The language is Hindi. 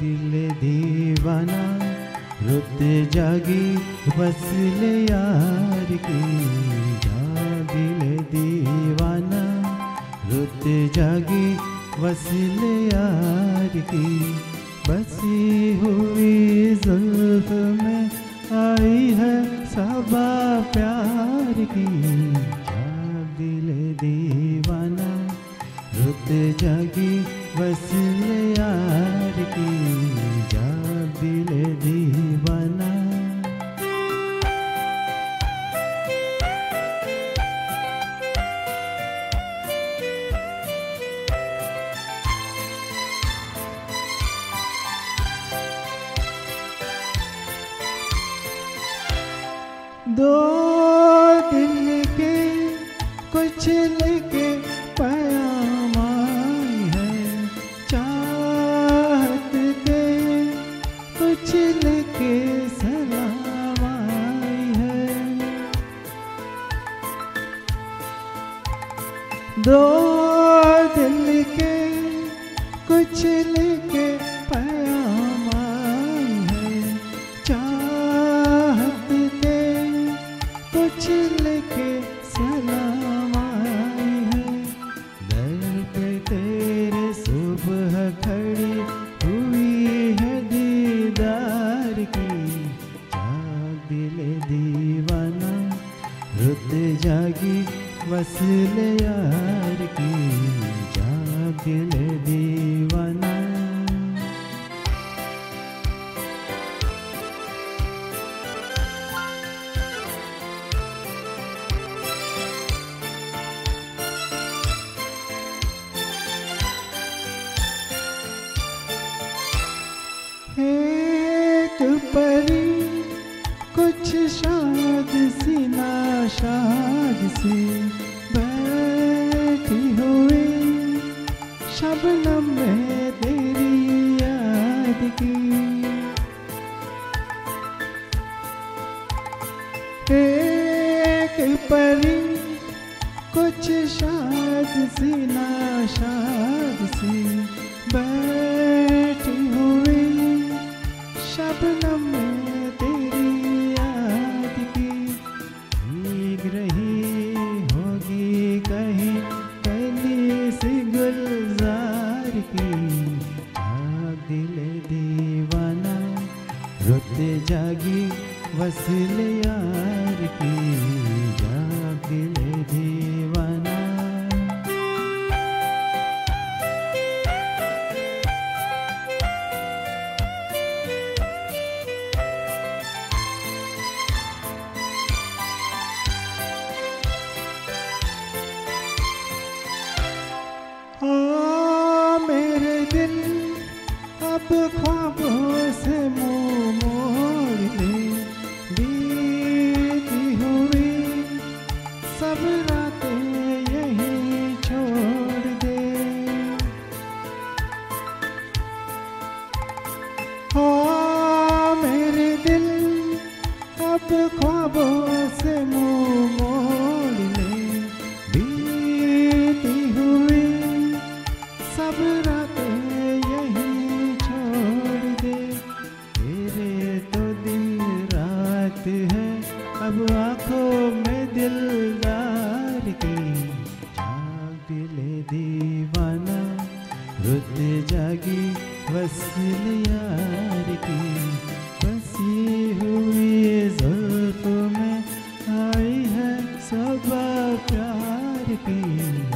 दिल दीवाना, रुत जागी, वसल यार की। जाग दिल दीवाना, रुत जागी, वसल यार की। बसी हुई जुल्फ में आई है सबा प्यार की दिल दीवाना रुत जागी वसल दो दिल के कुछ लेके पयाम कुछ लेके सलाम है। दर पे तेरे सुबह खड़ी हुई है दीदार की। जाग दिल दीवाना, रुत जागी वसल यार की। जाग दिल दीवाना कुछ शाद सी ना नाशाद सी बैठी हुई। शबनम में तेरी याद की। एक परी कुछ शाद सी ना नाशाद सी बैठी रुत जागी वसल यार की जाग दिल दीवाना। आ मेरे दिल अब ख्वाबों ख्वाबों से मुँह मोड़ हुई सब रातें यहीं छोड़ दे तेरे तो दिन रात है अब आँखों में दिलदार की जाग दीवाना रुत जागी वसल यार की। है सब प्यार की